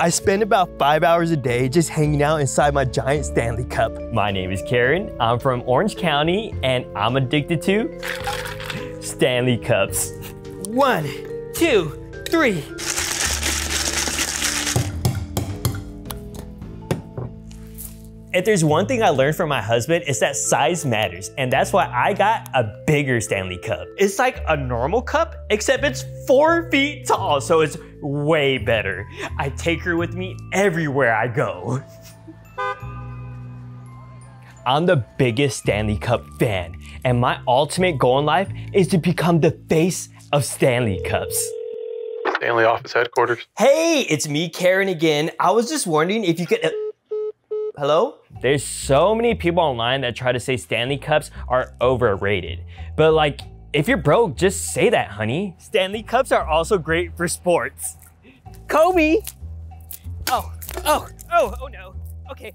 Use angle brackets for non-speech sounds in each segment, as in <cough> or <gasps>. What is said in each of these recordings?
I spend about five hours a day just hanging out inside my giant Stanley Cup. My name is Karen. I'm from Orange County and I'm addicted to Stanley Cups. One, two, three. If there's one thing I learned from my husband, it's that size matters. And that's why I got a bigger Stanley Cup. It's like a normal cup, except it's four feet tall, so it's way better. I take her with me everywhere I go. <laughs> I'm the biggest Stanley Cup fan, and my ultimate goal in life is to become the face of Stanley Cups. Stanley office headquarters. Hey, it's me, Karen again. I was just wondering if you could. Uh, hello? There's so many people online that try to say Stanley Cups are overrated. But like, if you're broke, just say that, honey. Stanley Cups are also great for sports. Kobe! Oh, oh, oh, oh no. Okay.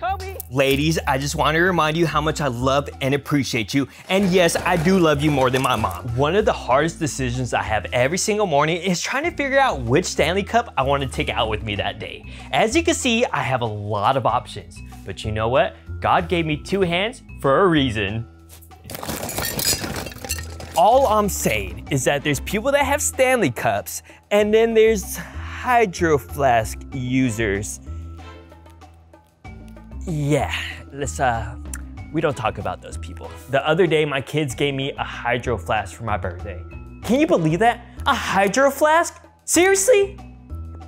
Kobe! Ladies, I just want to remind you how much I love and appreciate you. And yes, I do love you more than my mom. One of the hardest decisions I have every single morning is trying to figure out which Stanley Cup I want to take out with me that day. As you can see, I have a lot of options. But you know what? God gave me two hands for a reason. All I'm saying is that there's people that have Stanley Cups, and then there's Hydro Flask users. Yeah, let's, uh, we don't talk about those people. The other day, my kids gave me a Hydro Flask for my birthday. Can you believe that? A Hydro Flask? Seriously?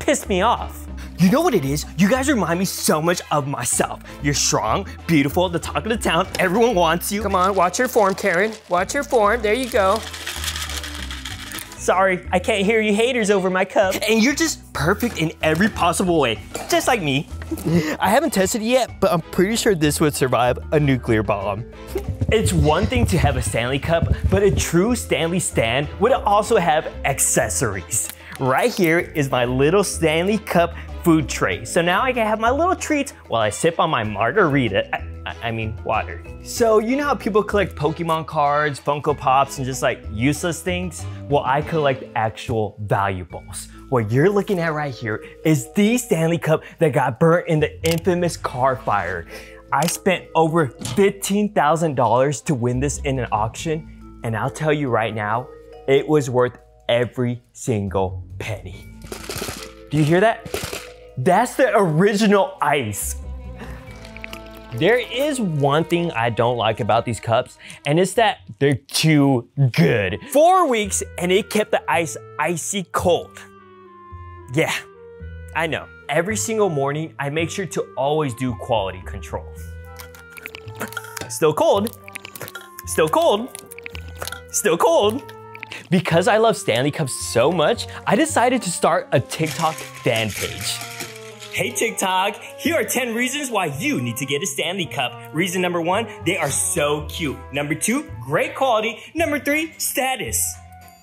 Pissed me off. You know what it is? You guys remind me so much of myself. You're strong, beautiful, the talk of the town, everyone wants you. Come on, watch your form, Karen. Watch your form, there you go. Sorry, I can't hear you haters over my cup. And you're just perfect in every possible way, just like me. I haven't tested it yet, but I'm pretty sure this would survive a nuclear bomb. It's one thing to have a Stanley Cup, but a true Stanley stand would also have accessories. Right here is my little Stanley Cup food tray. So now I can have my little treats while I sip on my margarita. I, I, mean, water. So you know how people collect Pokemon cards, Funko Pops, and just like useless things? Well, I collect actual valuables. What you're looking at right here is the Stanley Cup that got burnt in the infamous car fire. I spent over $15,000 to win this in an auction, and I'll tell you right now, it was worth every single penny. Do you hear that? That's the original ice. There is one thing I don't like about these cups, and it's that they're too good. Four weeks, and it kept the ice icy cold. Yeah, I know. Every single morning, I make sure to always do quality control. Still cold, still cold, still cold. Because I love Stanley Cups so much, I decided to start a TikTok fan page. Hey TikTok, here are 10 reasons why you need to get a Stanley Cup. Reason number one, they are so cute. Number two, great quality. Number three, status.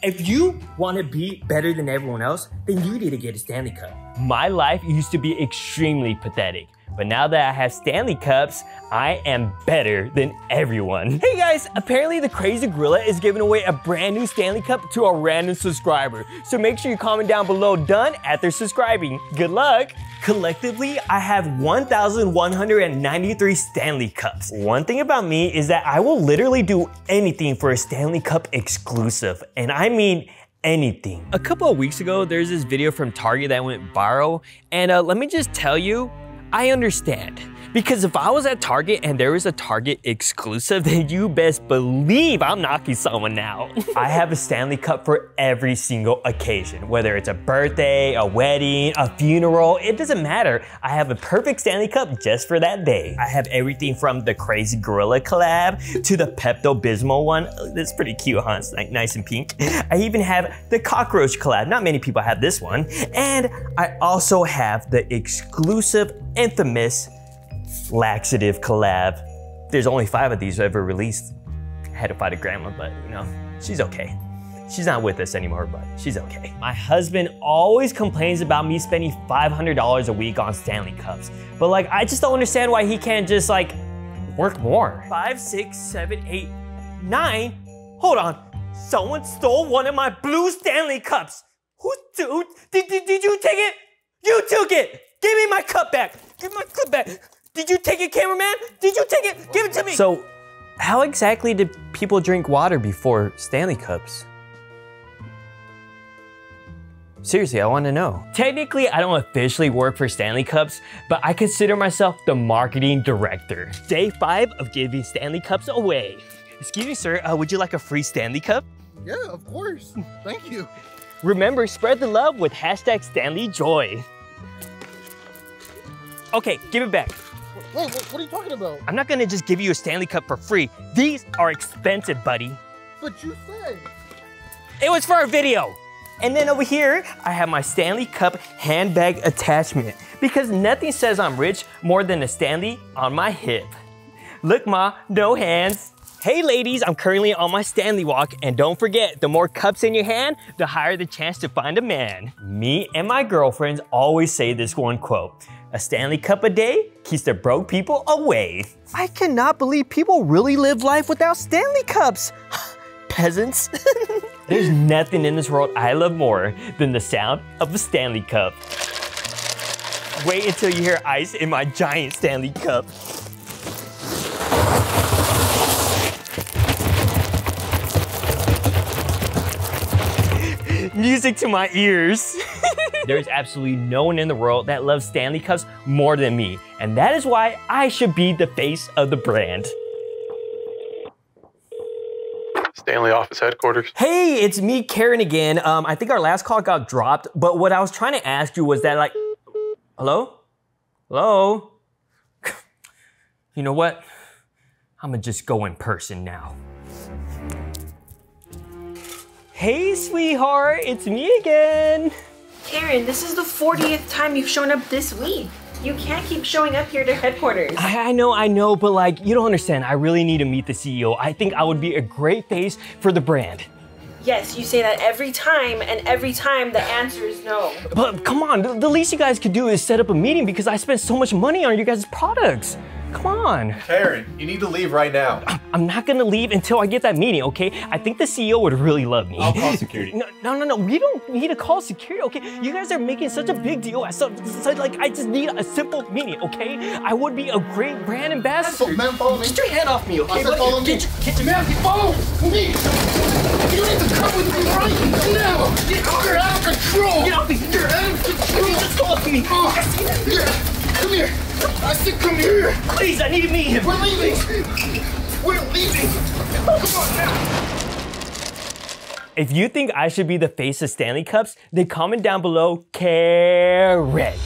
If you want to be better than everyone else, then you need to get a Stanley Cup. My life used to be extremely pathetic. But now that I have Stanley Cups, I am better than everyone. Hey guys, apparently the Crazy Gorilla is giving away a brand new Stanley Cup to a random subscriber. So make sure you comment down below done after subscribing. Good luck! Collectively, I have 1,193 Stanley Cups. One thing about me is that I will literally do anything for a Stanley Cup exclusive. And I mean anything. A couple of weeks ago, there's this video from Target that went viral. And uh, let me just tell you, I understand. Because if I was at Target and there was a Target exclusive, <laughs> then you best believe I'm knocking someone out. <laughs> I have a Stanley Cup for every single occasion, whether it's a birthday, a wedding, a funeral, it doesn't matter. I have a perfect Stanley Cup just for that day. I have everything from the Crazy Gorilla collab to the Pepto-Bismol one. Oh, that's pretty cute, huh? It's like nice and pink. I even have the Cockroach collab. Not many people have this one. And I also have the exclusive, infamous laxative collab. There's only five of these ever released. I had to fight a grandma, but you know, she's okay. She's not with us anymore, but she's okay. My husband always complains about me spending $500 a week on Stanley Cups. But like, I just don't understand why he can't just like work more. Five, six, seven, eight, nine. Hold on. Someone stole one of my blue Stanley Cups. Who, who did, did, did you take it? You took it! Give me my cup back! Give me my cup back! Did you take it, cameraman? Did you take it? Give it to me! So, how exactly did people drink water before Stanley Cups? Seriously, I want to know. Technically, I don't officially work for Stanley Cups, but I consider myself the marketing director. Day five of giving Stanley Cups away. Excuse me, sir, uh, would you like a free Stanley Cup? Yeah, of course. Thank you. Remember, spread the love with hashtag Stanley Joy. Okay, give it back. Wait, what, what are you talking about? I'm not gonna just give you a Stanley Cup for free. These are expensive, buddy. But you said. It was for our video. And then over here, I have my Stanley Cup handbag attachment because nothing says I'm rich more than a Stanley on my hip. Look, ma, no hands. Hey ladies, I'm currently on my Stanley walk and don't forget, the more cups in your hand, the higher the chance to find a man. Me and my girlfriends always say this one quote, a Stanley Cup a day keeps the broke people away. I cannot believe people really live life without Stanley Cups. <gasps> Peasants. <laughs> There's nothing in this world I love more than the sound of a Stanley Cup. Wait until you hear ice in my giant Stanley Cup. Music to my ears. <laughs> There's absolutely no one in the world that loves Stanley Cups more than me, and that is why I should be the face of the brand. Stanley office headquarters. Hey, it's me, Karen again. Um, I think our last call got dropped, but what I was trying to ask you was that like, hello? Hello? <laughs> you know what? I'm gonna just go in person now. Hey, sweetheart, it's me again. Karen, this is the 40th time you've shown up this week. You can't keep showing up here to headquarters. I, I know, I know, but like, you don't understand. I really need to meet the CEO. I think I would be a great face for the brand. Yes, you say that every time, and every time the answer is no. But come on, the, the least you guys could do is set up a meeting because I spent so much money on you guys' products. Come on. Karen, you need to leave right now. <clears throat> I'm not gonna leave until I get that meeting, okay? I think the CEO would really love me. I'll call security. No, no, no, no. We don't need to call security, okay? You guys are making such a big deal. So, so like, I just need a simple meeting, okay? I would be a great brand ambassador. Man, follow me. Get your hand off me, okay? I said follow me. Get your, get your Man, follow me. You need to come with me right now. You're out of control. Get off me! You're out of control. Just off me! Oh, yeah. Come here. I said come here. Please, I need to meet him. We're leaving. We're leaving. Come on now. If you think I should be the face of Stanley Cups, then comment down below, carrot.